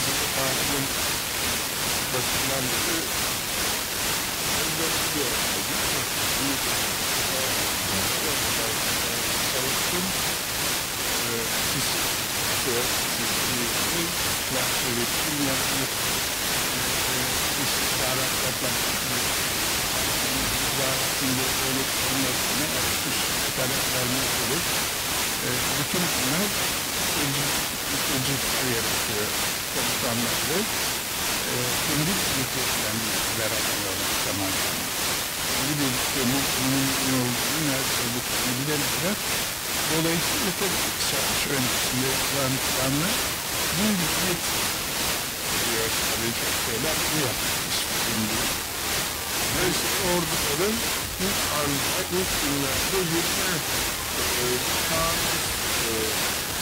Sadece tatilin başından beri özellikle büyük çalıştım. Siz işte sizliğini yaklaşık yaklaşık istihbarat toplantısını şimdi olup olmasına iş talep vermek olur. Ücretler yaratıyor komutanları. E, kendi ücretlendiriciler alıyorlar zaman zaman. Kendi birliklerinin bunun ne olduğunu, nerede olduklarını bilemediler. Dolayısıyla tabii savaş öncesinde yapılan planlar bir hükümet diyor sadece şeyler bu yapmak istiyor. Dolayısıyla orduların ilk anda, ilk günlerde yürüme e, kanun e,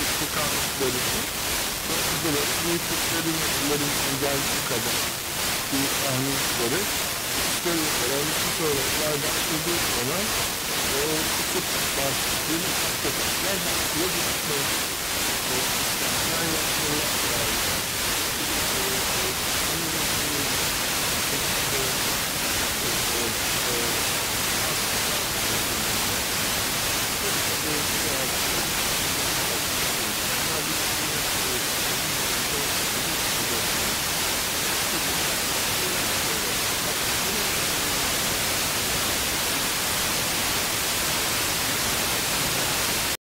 istikametlerinde orduların büyüklüklerin geldiği kadar bir tahminleri gösteriyorlar. Ondan sonra olay başladığı zaman o kutup başlığını hakikaten başlıyor.